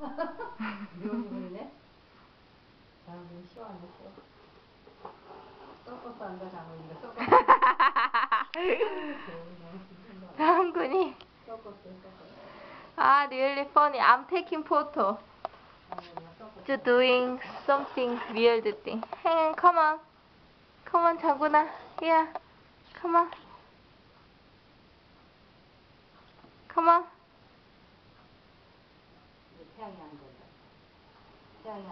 여기 그러네. 장군 시원해 시원. 썩어서 한다 장군이가 썩어서. 장군이. 썩었어 썩었어. Ah, really funny. I'm taking photo. 썩었어. You doing something weird thing. Hang on, come on. Come on, 장군아. Yeah. Come on. Come on. 태양이. 태양이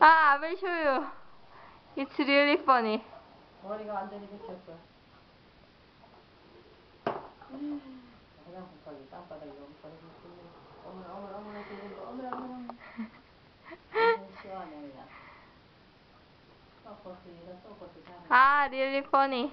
ah, I will show you. It's really funny. 머리가 완전히 비쳤어. 그냥 거기 땅바닥에 여기 버리고 있고. 어머나 어머나 어머나 지금 어머나 어머나. 너무 시원해 그냥. Ah, really funny.